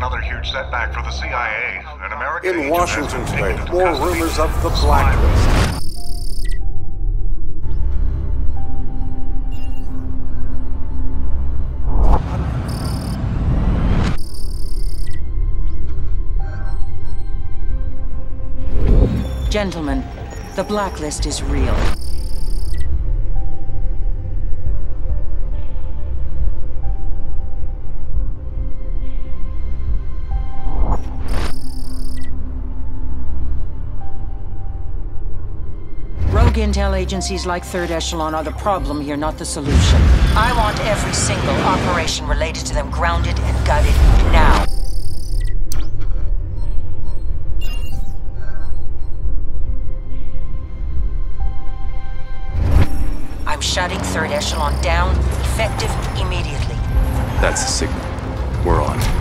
Another huge setback for the CIA. An American In agent has been Washington taken today, more custody. rumors of the blacklist. Gentlemen, the blacklist is real. Rogue intel agencies like Third Echelon are the problem here, not the solution. I want every single operation related to them grounded and gutted now. I'm shutting Third Echelon down, effective immediately. That's the signal. We're on.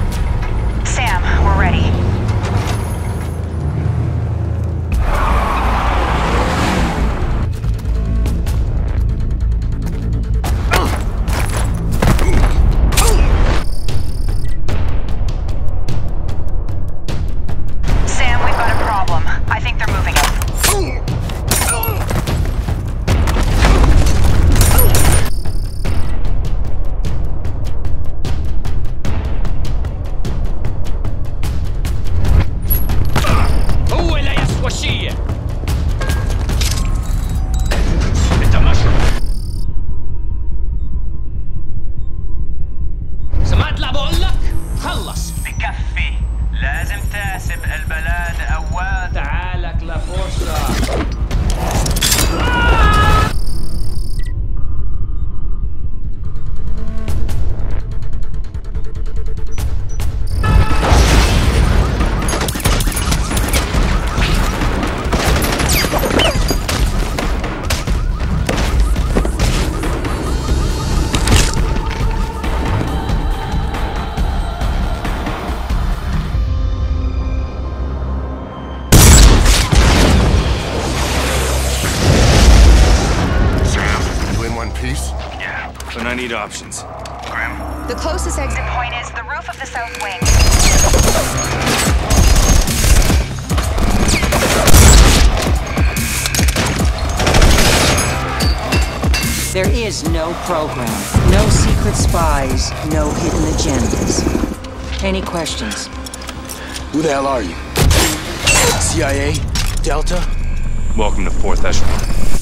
تخلص. بكفي لازم تحاسب piece? Yeah, Then I need options. Grim. The closest exit Point is the roof of the south wing. There is no program, no secret spies, no hidden agendas. Any questions? Who the hell are you? CIA? Delta? Welcome to Fourth Echelon.